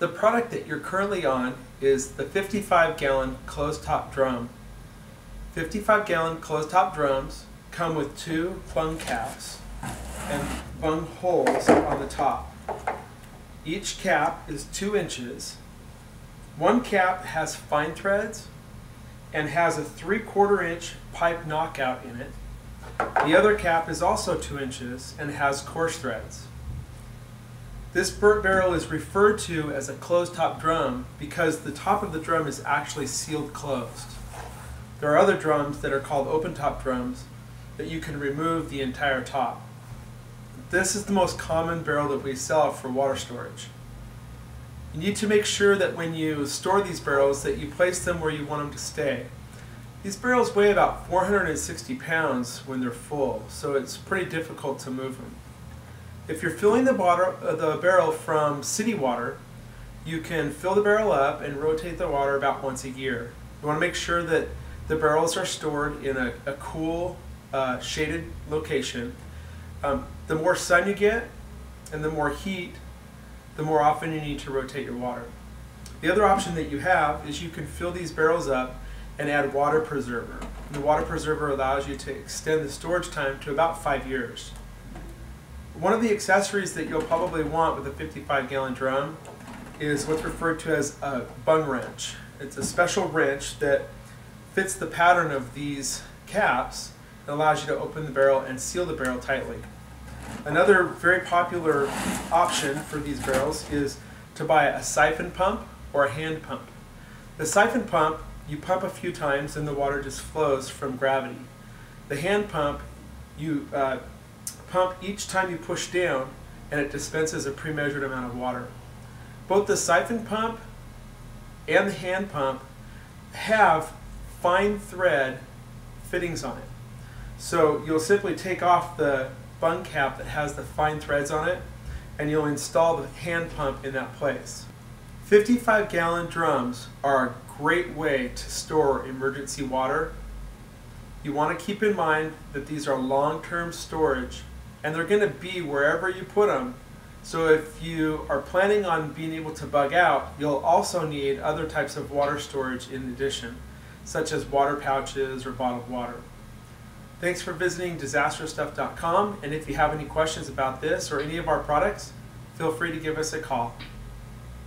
The product that you're currently on is the 55 gallon closed top drum. 55 gallon closed top drums come with two bung caps and bung holes on the top. Each cap is two inches. One cap has fine threads and has a three quarter inch pipe knockout in it. The other cap is also two inches and has coarse threads. This burnt barrel is referred to as a closed top drum because the top of the drum is actually sealed closed. There are other drums that are called open top drums that you can remove the entire top. This is the most common barrel that we sell for water storage. You need to make sure that when you store these barrels that you place them where you want them to stay. These barrels weigh about 460 pounds when they're full, so it's pretty difficult to move them. If you're filling the, water, uh, the barrel from city water, you can fill the barrel up and rotate the water about once a year. You want to make sure that the barrels are stored in a, a cool, uh, shaded location. Um, the more sun you get and the more heat, the more often you need to rotate your water. The other option that you have is you can fill these barrels up and add water preserver. And the water preserver allows you to extend the storage time to about five years. One of the accessories that you'll probably want with a 55 gallon drum is what's referred to as a bung wrench. It's a special wrench that fits the pattern of these caps and allows you to open the barrel and seal the barrel tightly. Another very popular option for these barrels is to buy a siphon pump or a hand pump. The siphon pump, you pump a few times and the water just flows from gravity. The hand pump, you uh, pump each time you push down and it dispenses a pre-measured amount of water. Both the siphon pump and the hand pump have fine thread fittings on it. So you'll simply take off the bung cap that has the fine threads on it and you'll install the hand pump in that place. 55 gallon drums are a great way to store emergency water. You want to keep in mind that these are long-term storage and they're going to be wherever you put them. So if you are planning on being able to bug out, you'll also need other types of water storage in addition, such as water pouches or bottled water. Thanks for visiting disasterstuff.com and if you have any questions about this or any of our products, feel free to give us a call.